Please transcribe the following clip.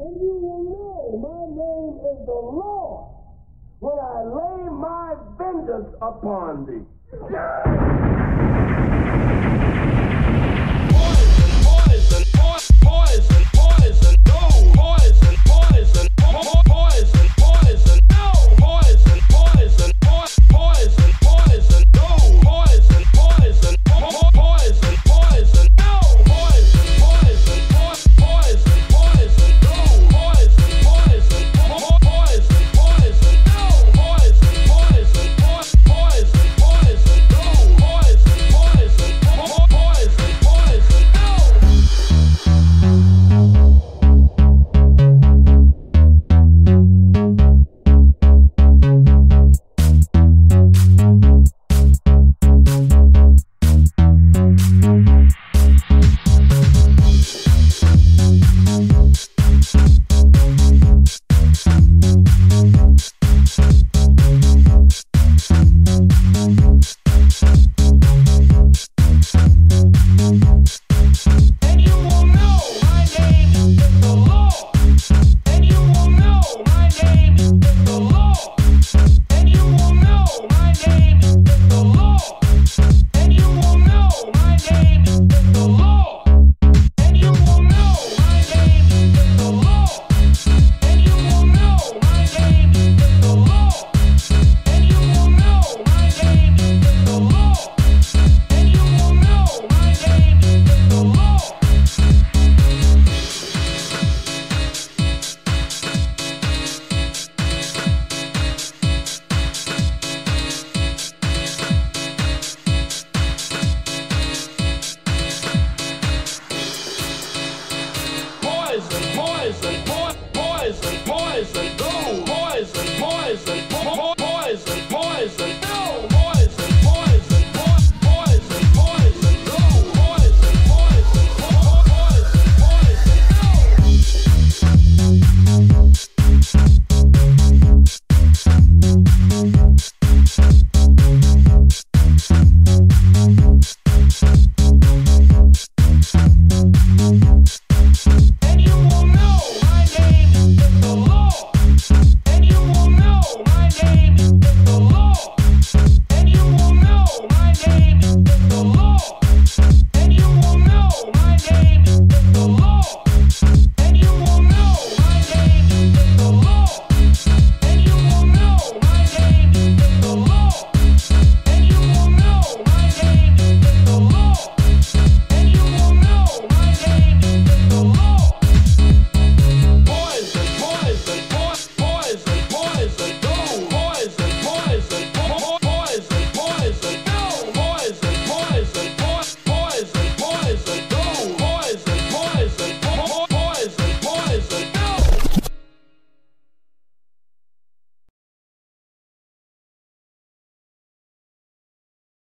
and you will know my name is the Lord when I lay my vengeance upon thee.